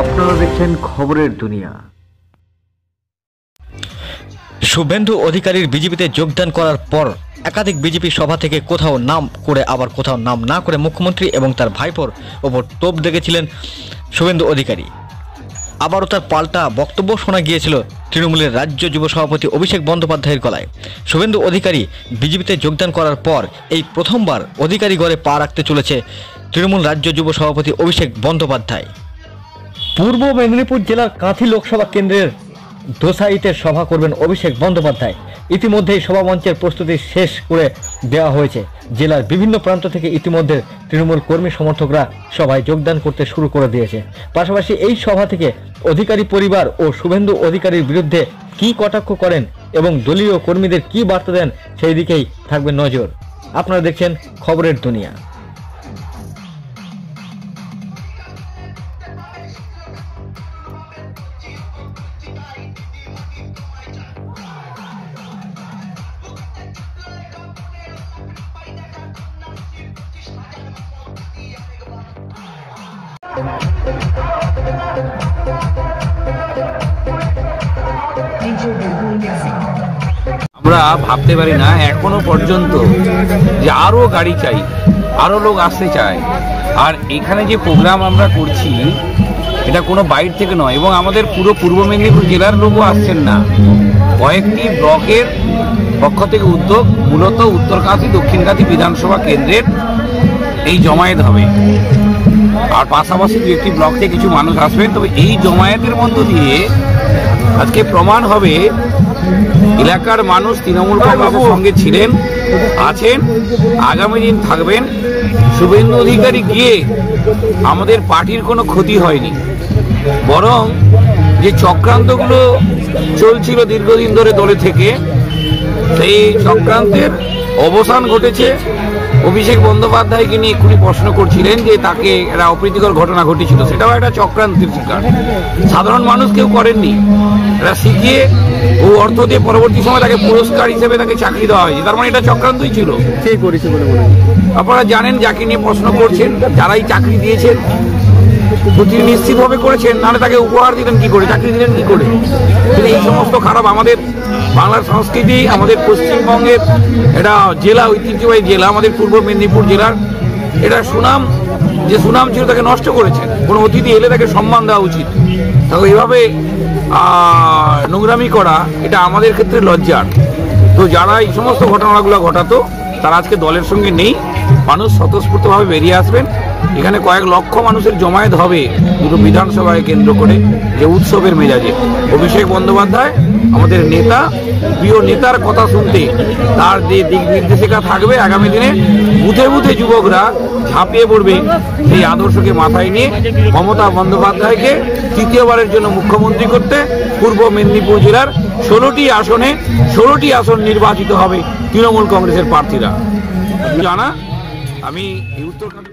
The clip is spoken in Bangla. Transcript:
আপনারা দেখছেন খবরের দুনিয়া। শুভেন্দু অধিকারীর বিজেপিতে যোগদান করার পর একাধিক বিজেপি সভা থেকে কোথাও নাম করে আবার কোথাও নাম না করে মুখ্যমন্ত্রী এবং তার ভাইপোর ওপর টোপ দেখেছিলেন শুভেন্দু অধিকারী। আবারও তার পাল্টা বক্তব্য শোনা গিয়েছিল তৃণমূলের রাজ্য যুব সভাপতি অভিষেক বন্দ্যোপাধ্যায়ের গলায়। শুভেন্দু অধিকারী বিজেপিতে যোগদান করার পর এই প্রথমবার অধিকারী গড়ে পা রাখতে চলেছে তৃণমূল রাজ্য যুব সভাপতি অভিষেক বন্দ্যোপাধ্যায়। পূর্ব মেদিনীপুর জেলার কাঁথি লোকসভা কেন্দ্রের দোসাইতে সভা করবেন অভিষেক বন্দ্যোপাধ্যায়। ইতিমধ্যেই সভা মঞ্চের প্রস্তুতি শেষ করে দেওয়া হয়েছে। জেলার বিভিন্ন প্রান্ত থেকে ইতিমধ্যে তৃণমূল কর্মী সমর্থকরা সভায় যোগদান করতে শুরু করে দিয়েছে। পাশাপাশি এই সভা থেকে অধিকারী পরিবার ও শুভেন্দু অধিকারীর বিরুদ্ধে কি কটাক্ষ করেন এবং দলীয় কর্মীদের কি বার্তা দেন, সেই দিকেই থাকবে নজর। আপনারা দেখছেন খবরের দুনিয়া। আমরা ভাবতে পারি না, এখনও পর্যন্ত যে আরও গাড়ি চাই, আরও লোক আসতে চায়। আর এখানে যে প্রোগ্রাম আমরা করছি, এটা কোনো বাইরে থেকে নয়, এবং আমাদের পুরো পূর্ব মেদিনীপুর জেলার লোকও আসছেন না। কয়েকটি ব্লকের পক্ষ থেকে উদ্যোগ, মূলত উত্তরকাশী দক্ষিণকাশী বিধানসভা কেন্দ্রের এই জমায়েত হবে। আর পাশাপাশি দু একটি ব্লক থেকে কিছু মানুষ আসবেন। তবে এই জমায়েতের মধ্য দিয়ে আজকে প্রমাণ হবে এলাকার মানুষ তৃণমূল কংগ্রেসের সঙ্গে ছিলেন, আছেন, আগামী দিন থাকবেন। শুভেন্দু অধিকারী গিয়ে আমাদের পার্টির কোনো ক্ষতি হয়নি। বরং যে চক্রান্তগুলো চলছিল দীর্ঘদিন ধরে দলে থেকে, সেই চক্রান্তের অবসান ঘটেছে। অভিষেক বন্দ্যোপাধ্যায়কে নিয়ে এক্ষুনি প্রশ্ন করছিলেন যে তাকে একটা অপ্রীতিকর ঘটনা ঘটেছিল। সেটাও একটা চক্রান্তির শিকার। সাধারণ মানুষ কেউ করেননি। এরা শিখিয়ে ও অর্থ দিয়ে পরবর্তী সময় তাকে পুরস্কার হিসেবে তাকে চাকরি দেওয়া হয়েছে। তার মানে এটা চক্রান্তই ছিল। কে করেছে বলে আপনারা জানেন যাকে নিয়ে প্রশ্ন করছেন যারাই চাকরি দিয়েছেন। প্রতি নিশ্চিতভাবে করেছেন নাহলে তাকে উপহার দিলেন কি করে চাকরি দিলেন কি করে? এই সমস্ত খারাপ আমাদের বাংলার সংস্কৃতি আমাদের পশ্চিমবঙ্গের এটা জেলা ঐতিহ্যবাহী জেলা আমাদের পূর্ব মেদিনীপুর জেলার এটা সুনাম যে সুনাম ছিল তাকে নষ্ট করেছেন। কোনো অতিথি এলে তাকে সম্মান দেওয়া উচিত। এইভাবে আহ, নোংরামি করা এটা আমাদের ক্ষেত্রে লজ্জার। তো যারা এই সমস্ত ঘটনাগুলো ঘটাতো তারা আজকে দলের সঙ্গে নেই। মানুষ স্বতঃস্ফূর্তভাবে বেরিয়ে আসবেন। এখানে কয়েক লক্ষ মানুষের জমায়েত হবে দুটো বিধানসভায় কেন্দ্র করে যে উৎসবের মেজাজে। অভিষেক বন্দ্যোপাধ্যায়, আমাদের নেতা, প্রিয় নেতার কথা শুনতে, তার যে দিক নির্দেশিকা থাকবে আগামী দিনে, বুথে বুথে যুবকরা ঝাঁপিয়ে পড়বে সেই আদর্শকে মাথায় নিয়ে মমতা বন্দ্যোপাধ্যায়কে তৃতীয়বারের জন্য মুখ্যমন্ত্রী করতে পূর্ব মেদিনীপুর জেলার ষোলোটি আসনে, ষোলোটি আসন নির্বাচিত হবে তৃণমূল কংগ্রেসের প্রার্থীরা। জানা? আমি এই উত্তরকান্ড